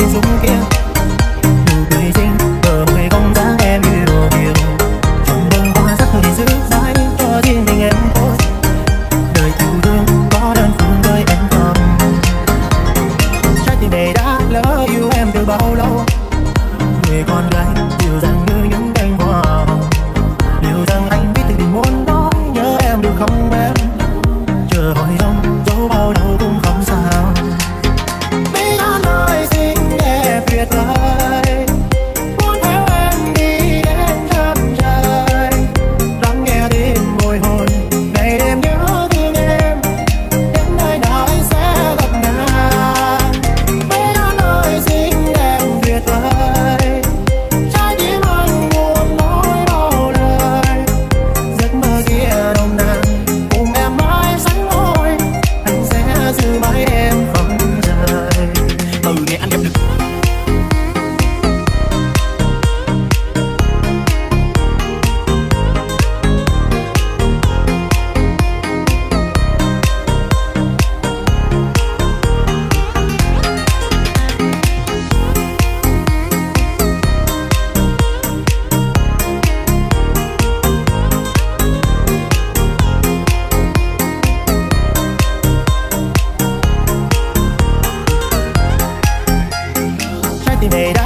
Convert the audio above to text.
out of They.